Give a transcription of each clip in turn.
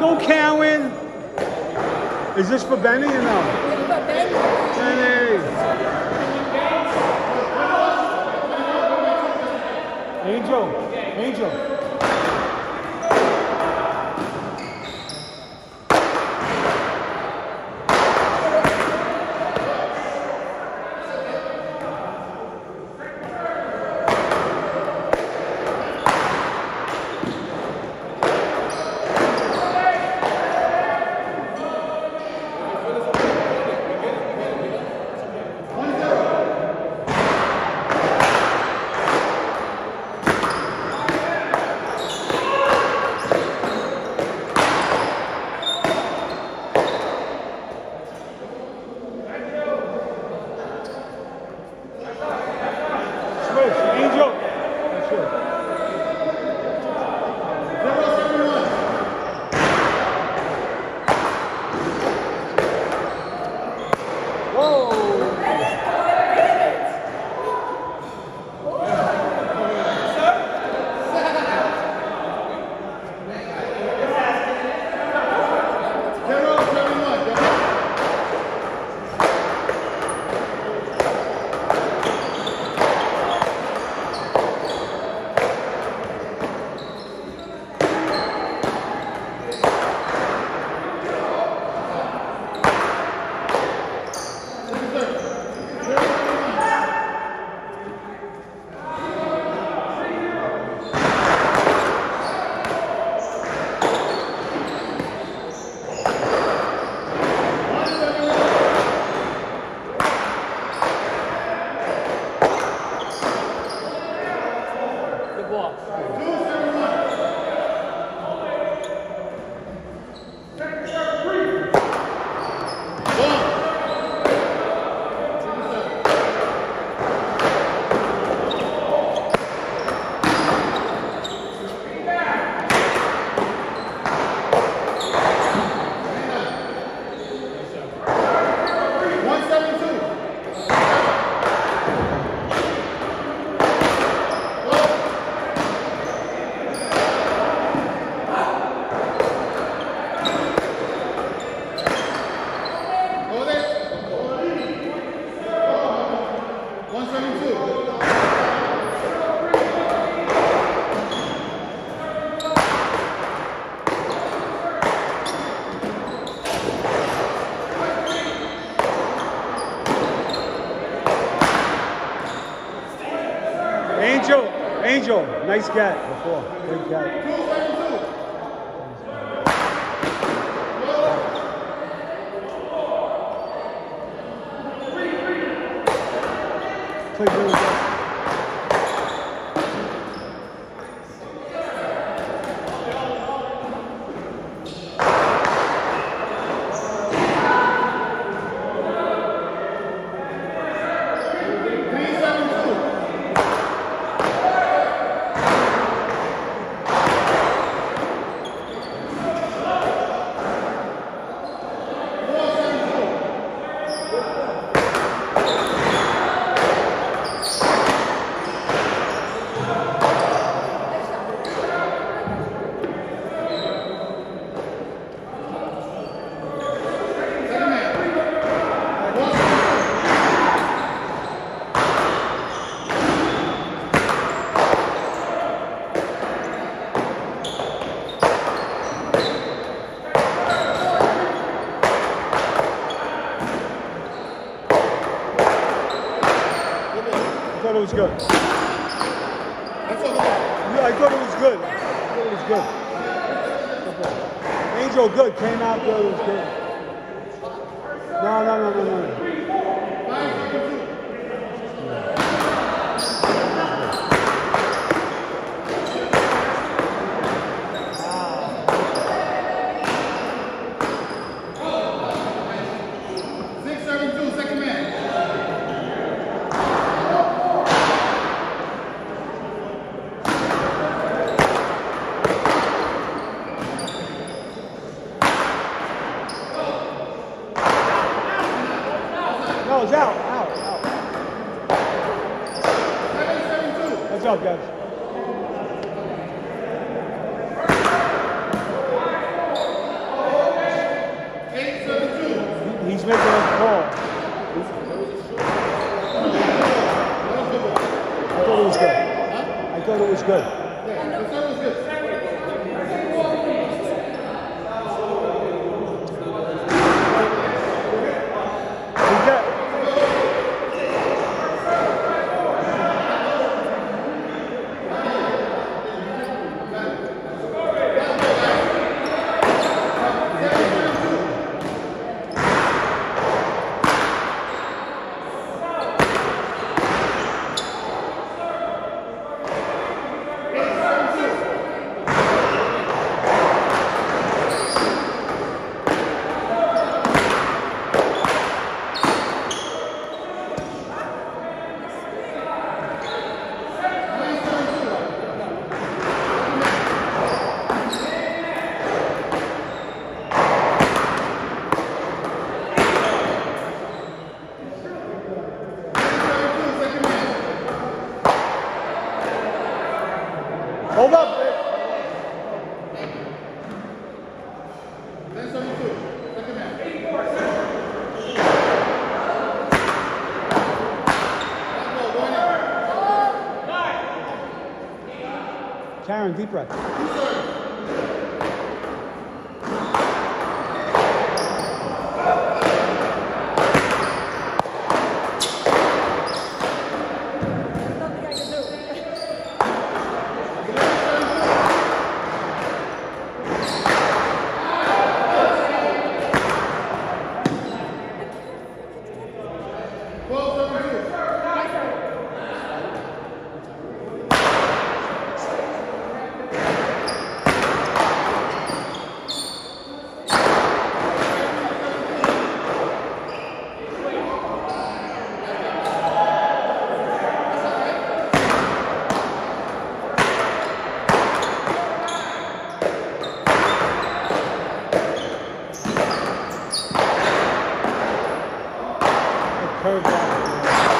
Go, Cowan. Is this for Benny or no? Benny. Angel. Angel. Angel, nice get before. Great get. Played really good. I thought it was good. I thought it was good. I thought it was good. Good. Angel, good. Came out good. It was good. No, no, no, no, no. Six, seven, two, second man. No, it's out. Out. Out. Out, guys. He's making a call. I thought it was good. I thought it was good. Deep breath. Curve back.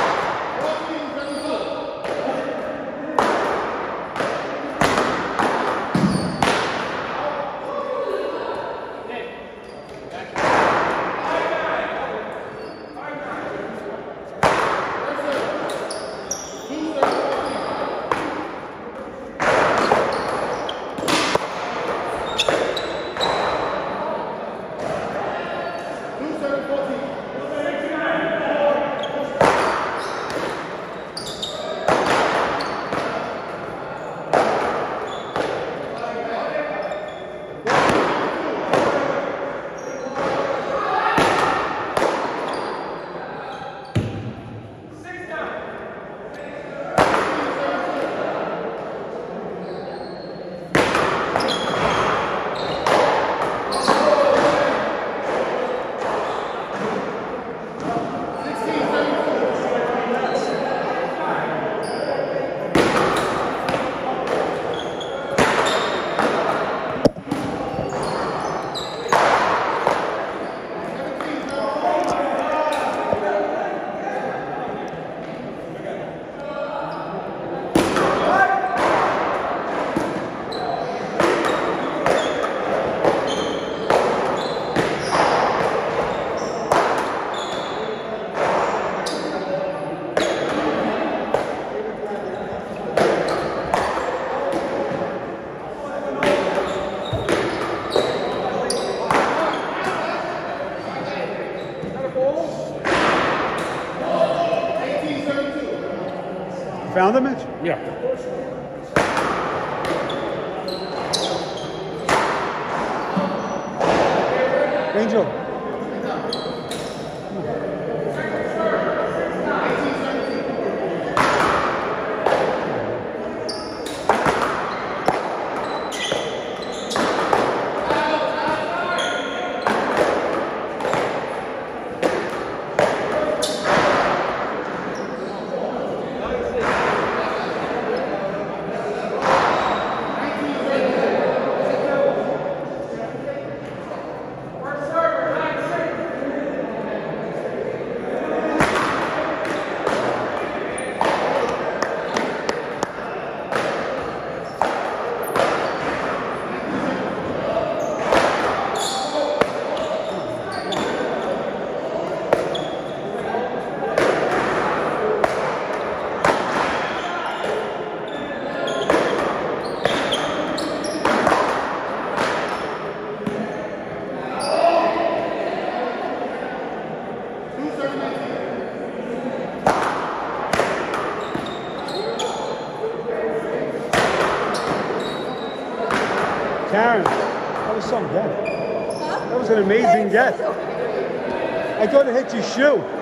Yeah. An amazing get. I thought it hit your shoe.